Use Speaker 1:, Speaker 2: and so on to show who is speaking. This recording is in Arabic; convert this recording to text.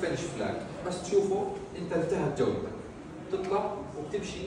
Speaker 1: فينش فلاج بس تشوفه انت انتهت جولتك. تطلع وبتمشي.